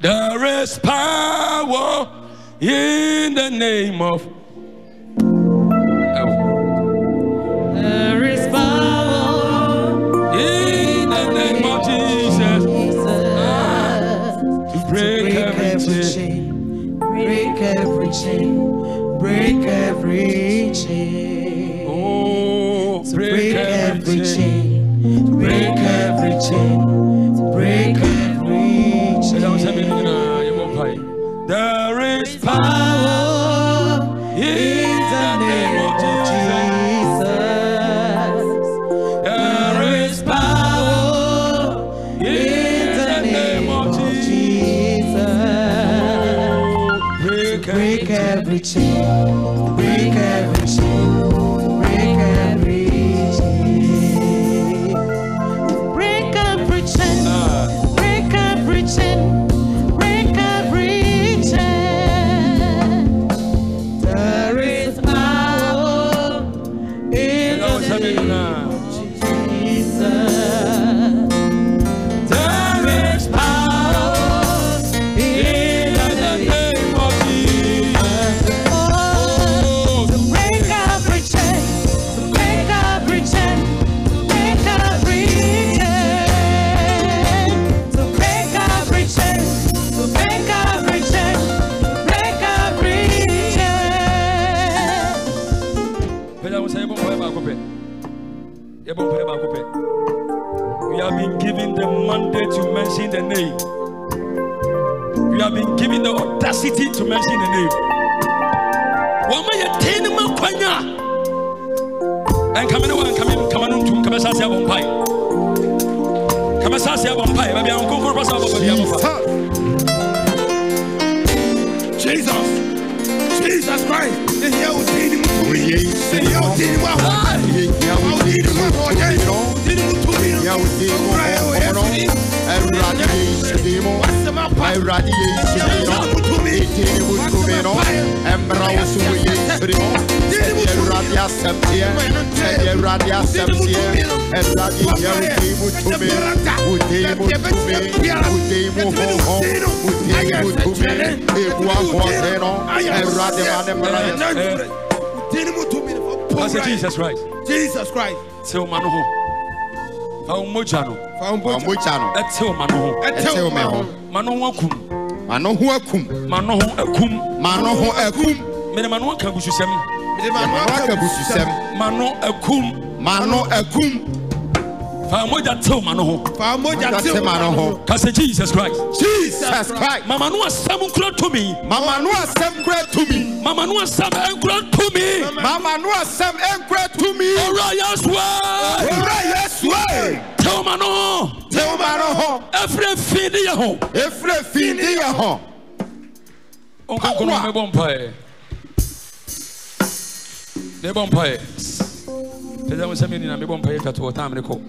There is power in the name of. Oh. There is power In the name of Jesus. To break break every chain. break every chain, break every chain. Oh, break every chain, in the name of Jesus. There is power in the name of Jesus. Break every chain, いいな。We have been given the mandate to mention the name. We have been given the audacity to mention the name. Wọ́n mọ̀ yẹ tẹ́ ní ma kwanya. Nkàmẹ́ ni wọ́n nkàmẹ́ nkàmẹ́ ní ntum nkàmẹ́ sáà sí abọ̀ mpae. Nkàmẹ́ sáà sí abọ̀ mpae. Bàbí àwọn kónkóró pàṣẹ abọ̀ bàbí àwọn fa. Jesus. Jesus Christ. Ehi a odi ni mu tumi. Ehi a mu ahoɔden. Awurade yɛ nhyɛde mu Awurade yɛ nhyɛde no Wasɛm ne mu tumi no Ɛmmra wo so wɔ yɛ mfiri mu Sɛdeɛ Awurade asɛm teɛ Sɛdeɛ Awurade asɛm teɛ Awurade yɛ wo din mu tumi Wo din mu tumi Wo din mu honhom Wo din mu tumi Ebu ahoɔden no Awurade ma ne mmara yɛ so Odi ni mu tumi. That's Jesus Christ. Jesus Christ. Ma no ho. Fa wo mogya no. Fa wo. Ɔmogya no Ɛtew ma no ho. Ɛtew me ho Ma no ho akum. Ma no ho akum Ma no ho akum. Ma no ho akum Mede ma no aka abususɛm. Mede ma Ma no aka bususɛm Ma no akum. Ma no akum Fa mogya tew ma no ho. Fa wo mbɔgya Mogya tew te ma no ho Ka sɛ Jesus Christ. Jesus Christ Mama no asɛm nkura tumi. Mama no asɛm kura tumi. Mama no asɛm nkura tumi. Mama no asɛm nkura tumi. Owura Yesu. Fi ne yɛ ho. Efiri fi ndi yɛ ho. Ɔnkonkoro mebɔ mpaeɛ. Mebɔ mpaeɛ. Pɛsɛ mo sɛ me nina mebɔ mpaeɛ ka to wɔ tam ne kɔ.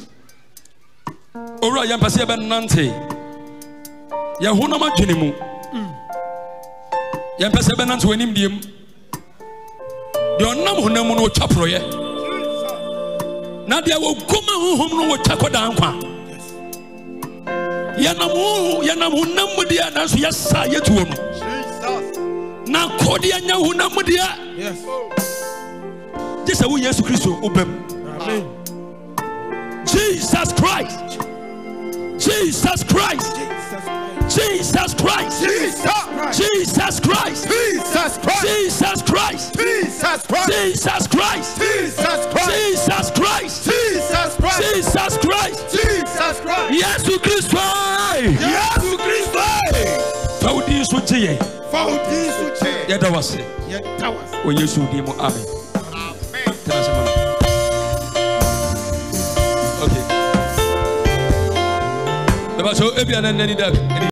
Owura yɛmpɛ sɛ yɛbɛnante. Yɛn honam adwene mu. Yɛmpɛ sɛ yɛbɛnante wɔ animdeɛ mu. Deɛ ɔnam honam mu no wɔtwa porɔyɛ. Na deɛ wɔgum honhom no wɔtwa kɔdaa nkwa. Yɛnam yɛnam honam mu deɛ nanso yɛsa yɛtu wɔ no. na kɔdeɛ nya honam mu deɛ Yes. gye sɛ wo yesu kristo wobam Amen. jesus christ jesus christ Jesus jesus christ Christ. jesus Jesus Christ. christ Jesus Christ. jesus christ Jesus Christ. jesus christ Jesus Christ. jesus christ Jesus Christ. jesus christ Jesus Christ. yesu kristo Yesu Kristo. fa wo din so gye yɛn Fa wo din so yɛda wo ase Yɛda wo ase. wɔ yesu din mu amen Tena ase, mama. Okay. Bɛba so ebia na nnani da